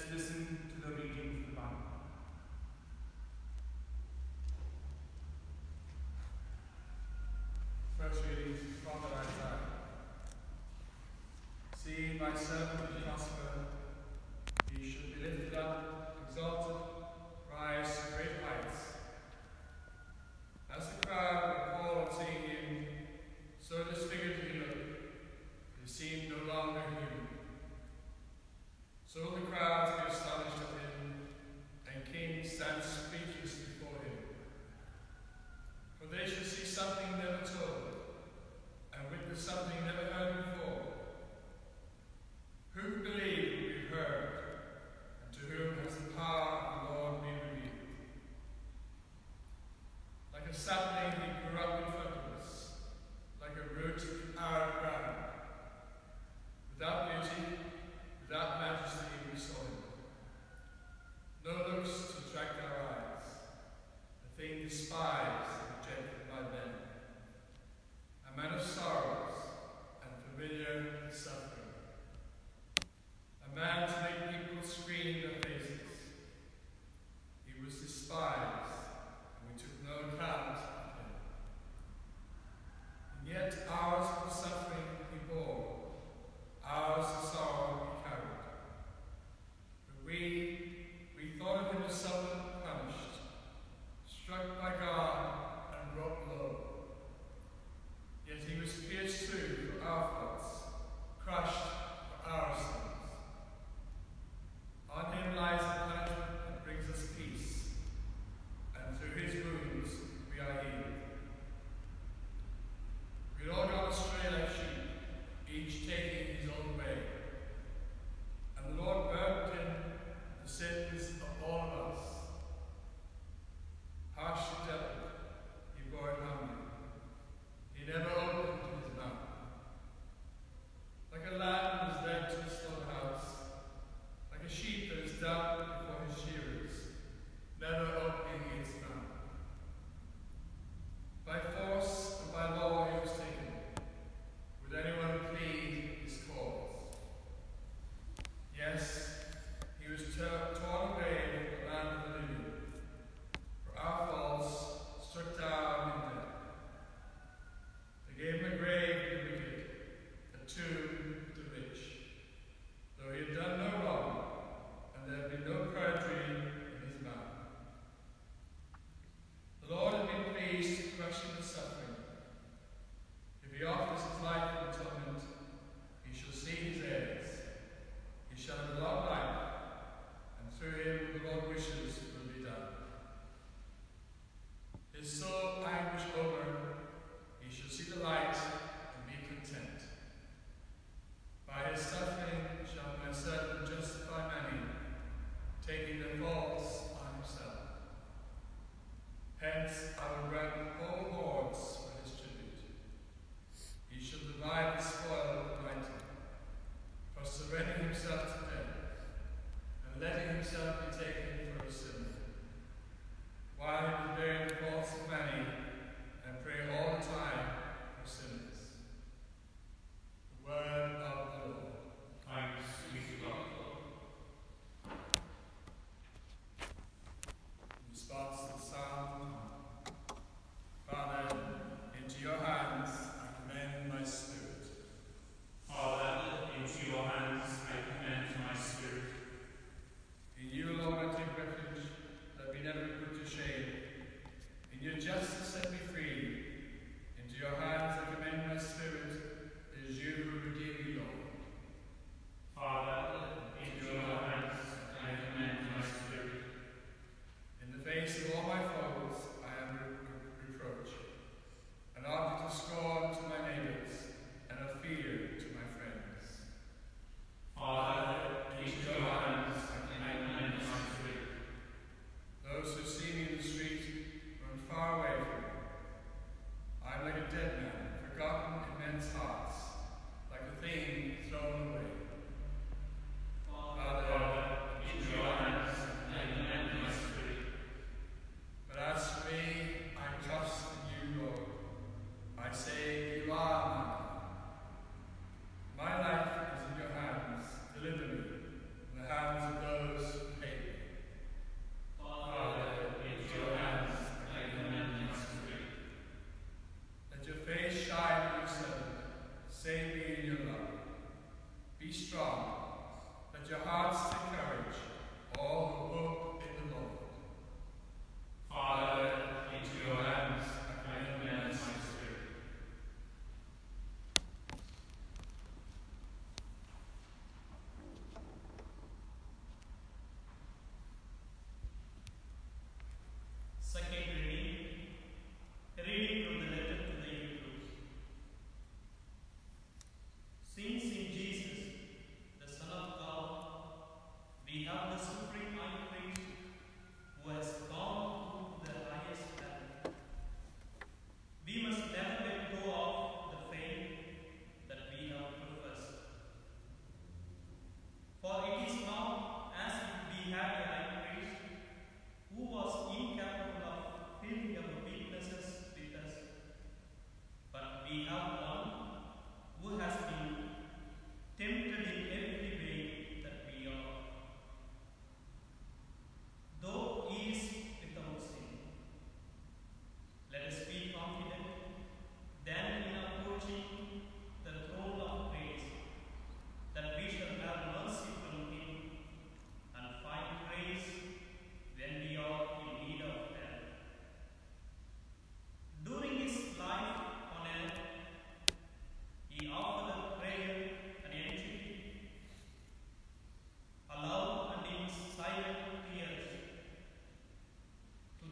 Let's listen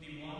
in line.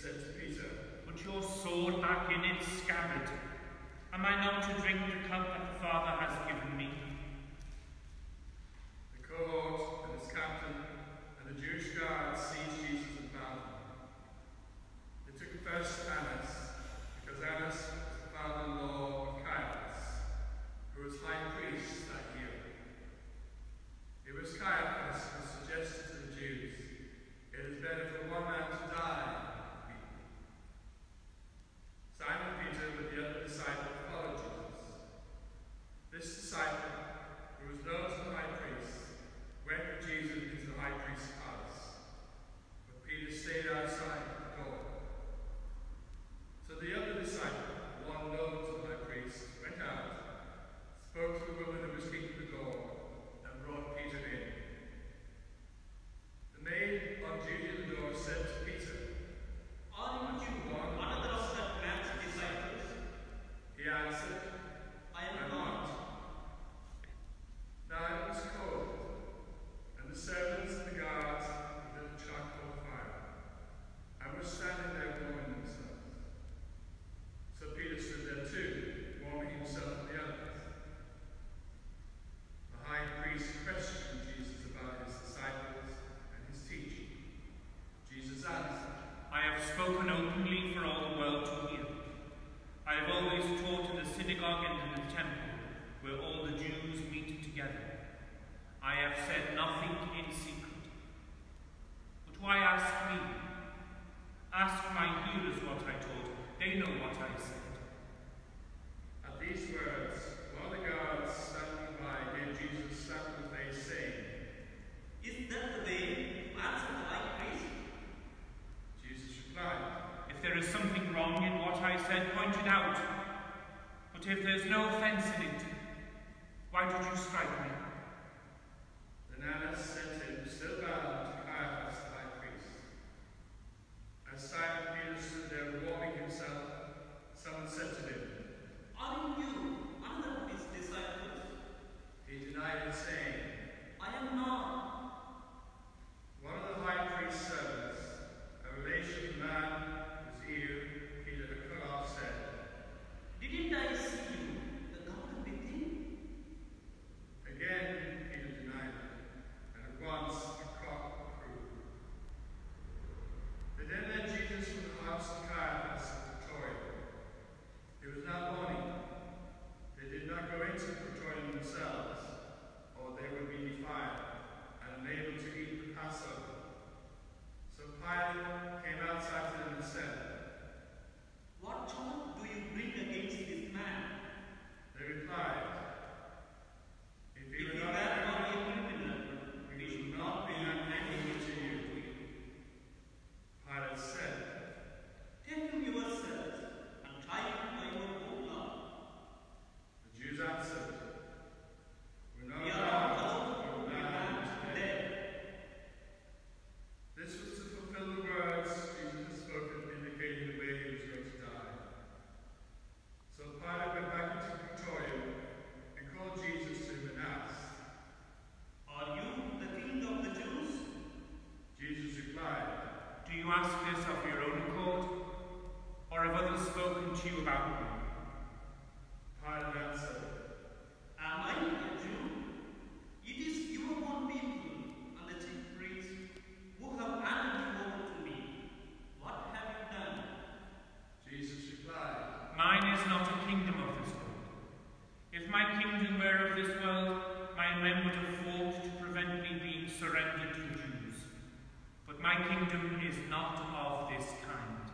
said to Peter, Put your sword back in its scabbard. Am I not to drink the cup that the Father has given me? my kingdom were of this world, my men would have fought to prevent me being surrendered to the Jews. But my kingdom is not of this kind.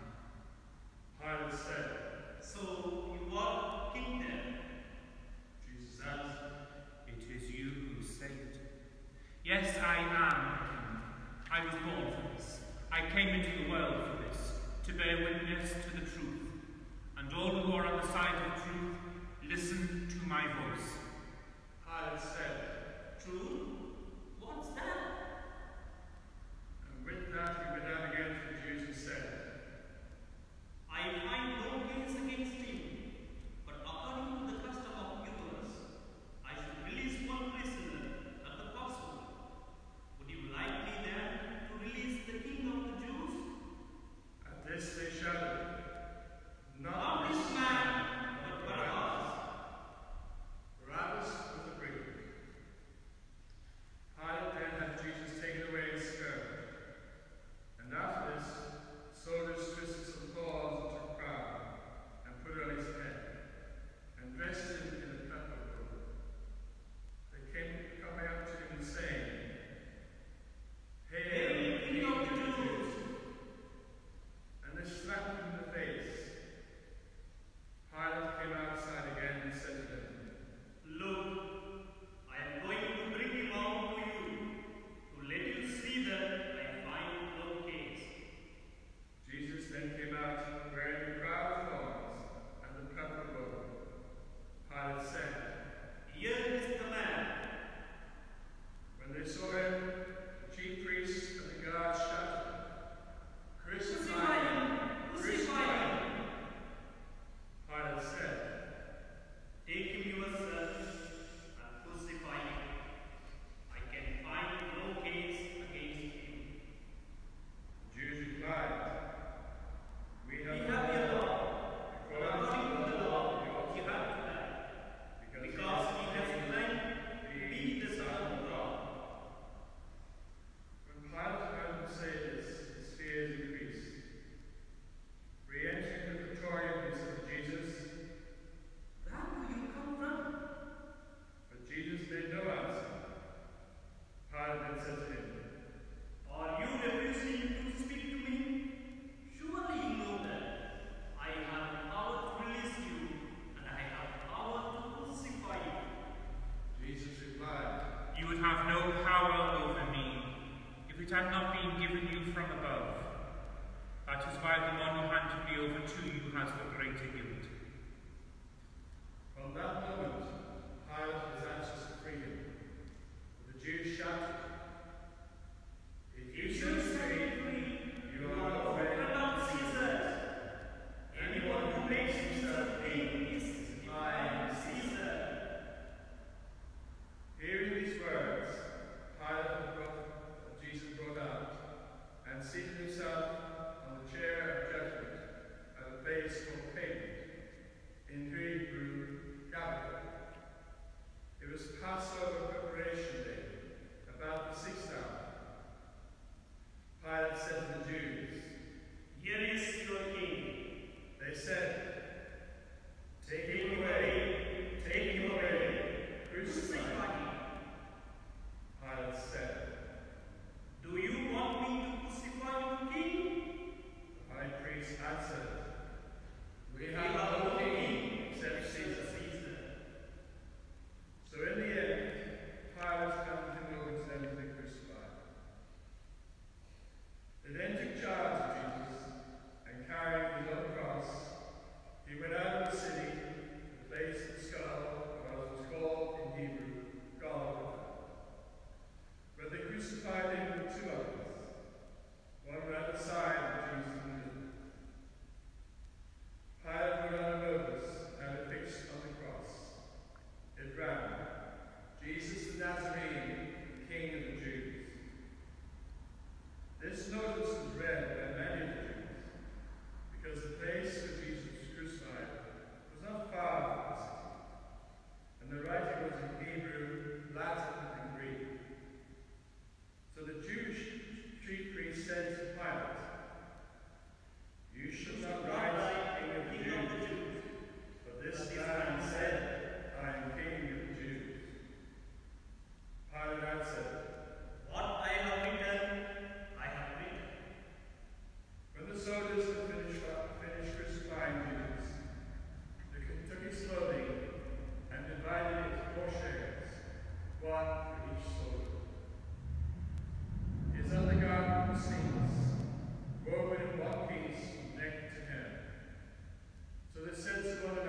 Pilate said, So you are king then? Jesus answered, It is you who say it. Yes, I am king. I was born for this. I came into the world for this, to bear witness to the truth. And all who are on the side of truth my voice. I said, True. So they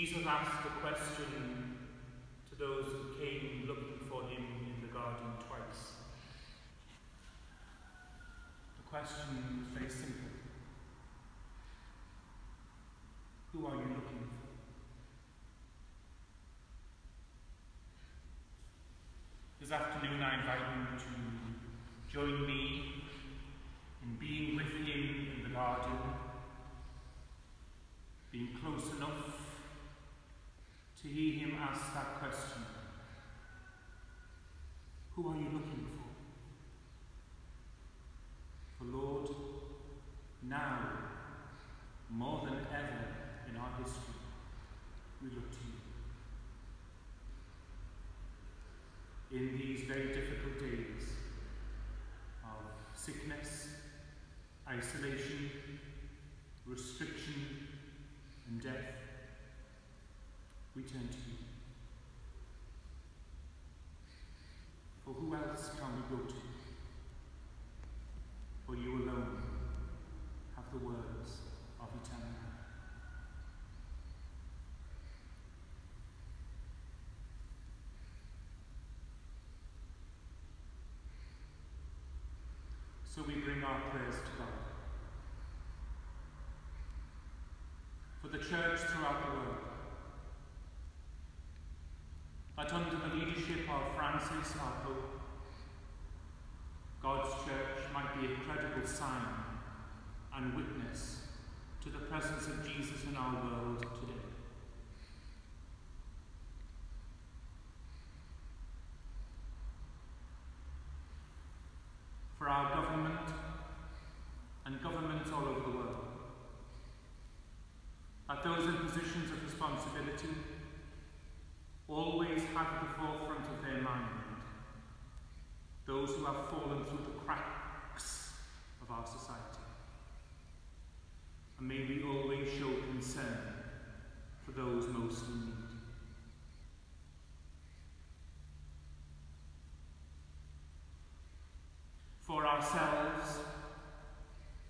Jesus asked a question to those who came looking for him in the garden twice. The question was very simple Who are you looking for? This afternoon, I invite you to join me in being with him in the garden, being close enough to hear him ask that question Who are you looking for? For Lord, now, more than ever in our history, we look to you. In these very difficult days of sickness, isolation, restriction, and death, we turn to you. For who else can we go to? For you alone have the words of eternal life. So we bring our prayers to God. For the church throughout the world, that under the leadership of Francis, our Pope, God's church might be a credible sign and witness to the presence of Jesus in our world today. For our government and governments all over the world, that those in positions of responsibility always have at the forefront of their mind those who have fallen through the cracks of our society. And may we always show concern for those most in need. For ourselves,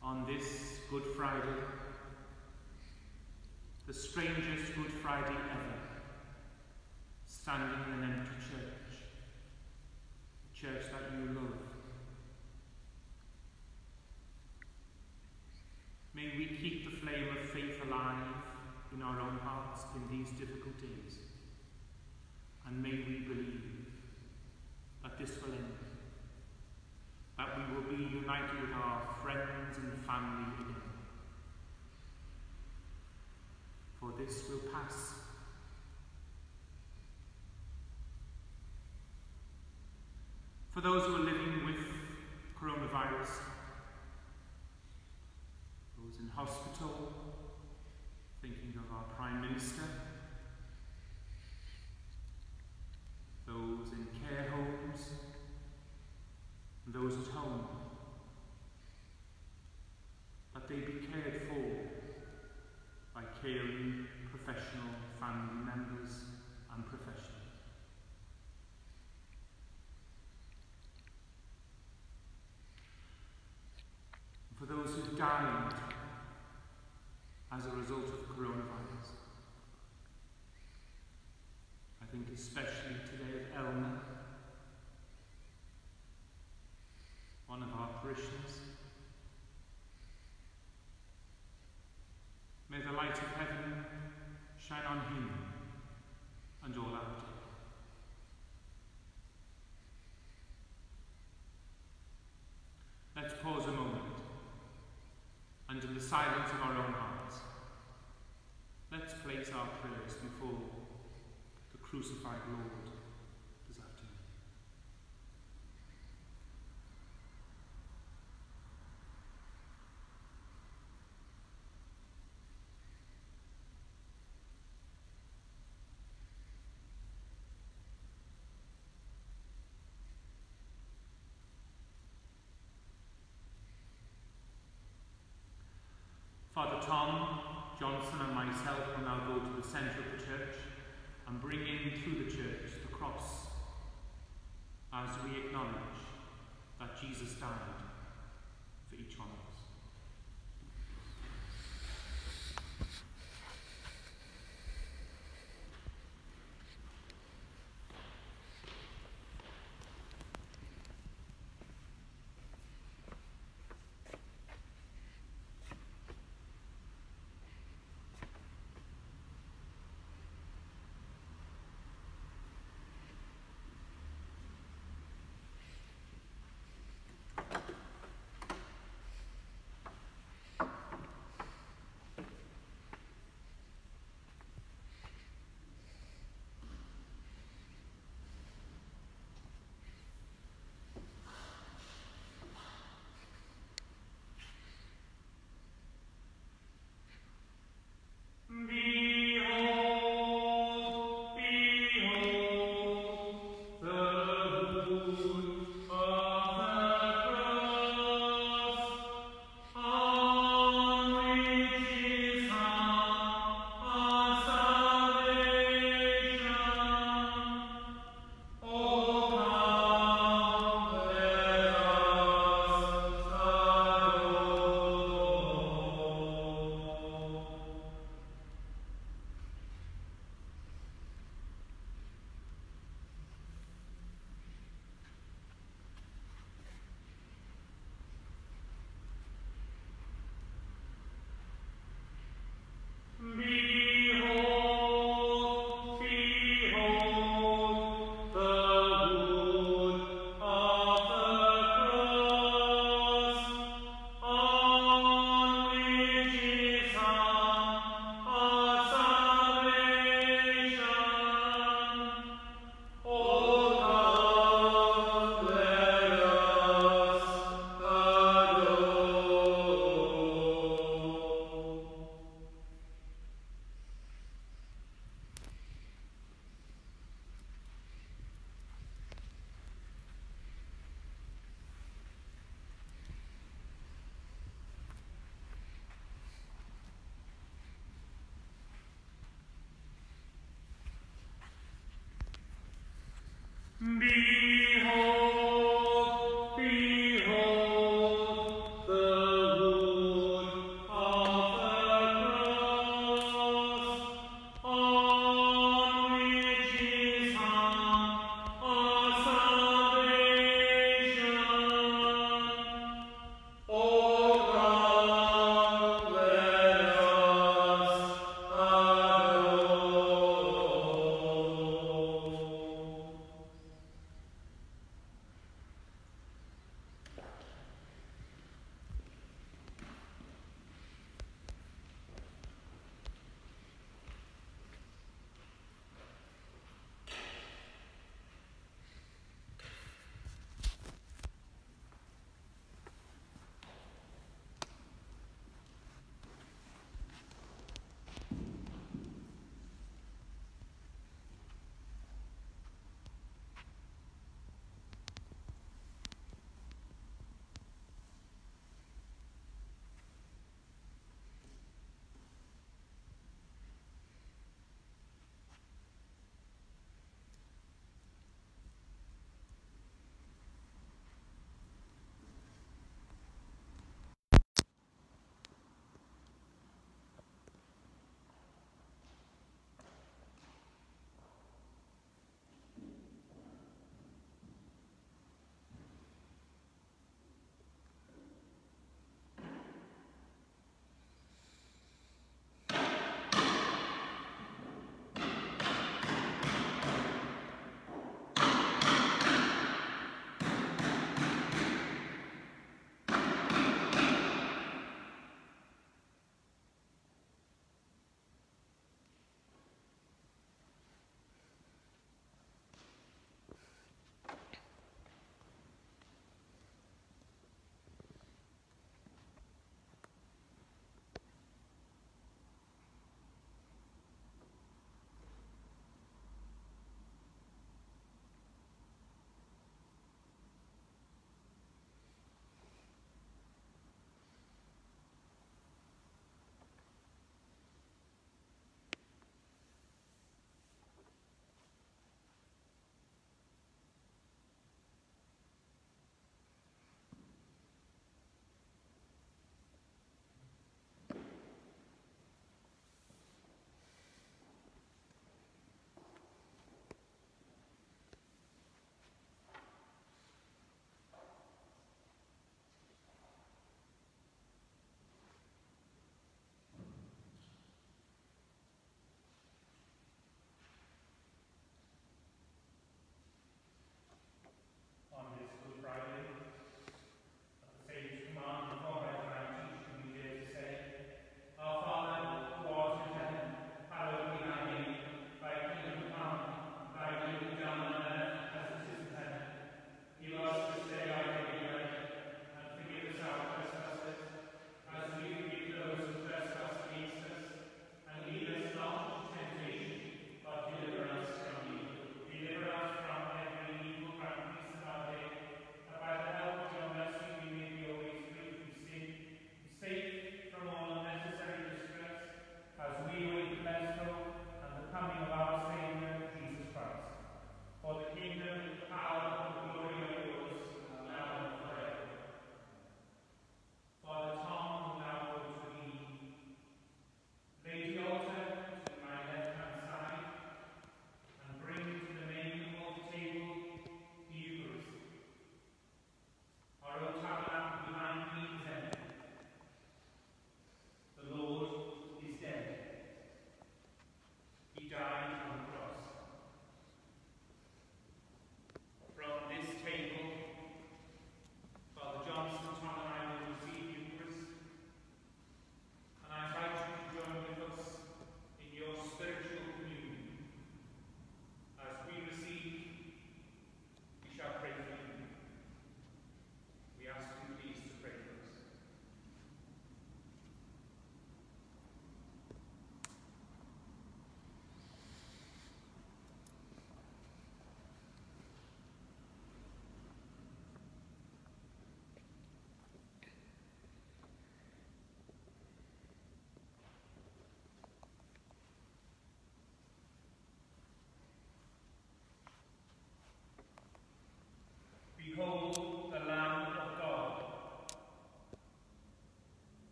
on this Good Friday, the strangest Good Friday ever, standing in an empty church, a church that you love. May we keep the flame of faith alive in our own hearts in these difficult days. And may we believe that this will end, that we will be united with our friends and family again. For this will pass. For those who are living with coronavirus, those in hospital, thinking of our Prime Minister, those in care homes, and those at home, that they be cared for by caring professional family members and professionals. For those who've died as a result of coronavirus, I think especially today of Elmer, one of our parishioners. May the light of heaven shine on him and all day. Let's pause a moment and in the silence of our own hearts, let's place our prayers before the crucified Lord Tom, Johnson and myself will now go to the centre of the church and bring in through the church the cross as we acknowledge that Jesus died for each one of us.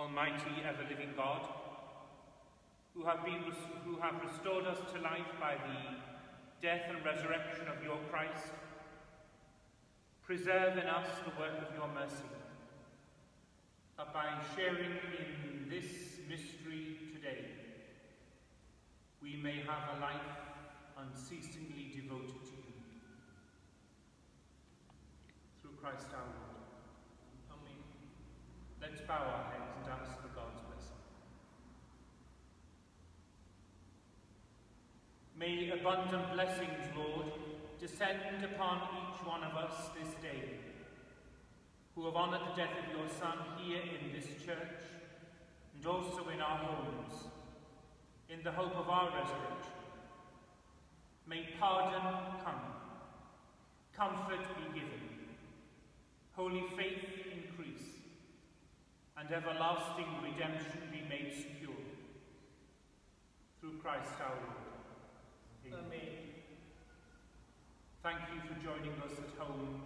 Almighty, ever-living God, who have, been, who have restored us to life by the death and resurrection of your Christ, preserve in us the work of your mercy, that by sharing in this mystery today, we may have a life unceasingly devoted to you. Through Christ our Lord. Let's bow our heads and ask for God's blessing. May abundant blessings, Lord, descend upon each one of us this day, who have honoured the death of your Son here in this church, and also in our homes, in the hope of our resurrection. May pardon come, comfort be given, holy faith increase, and everlasting redemption be made secure. Through Christ our Lord. Amen. Amen. Thank you for joining us at home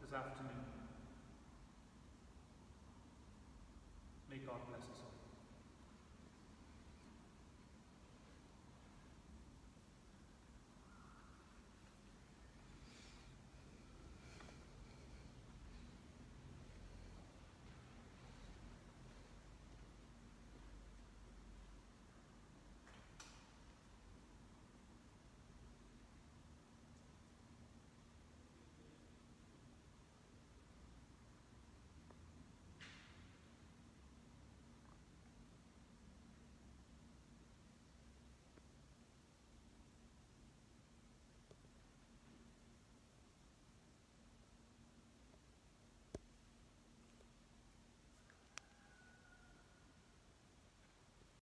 this afternoon.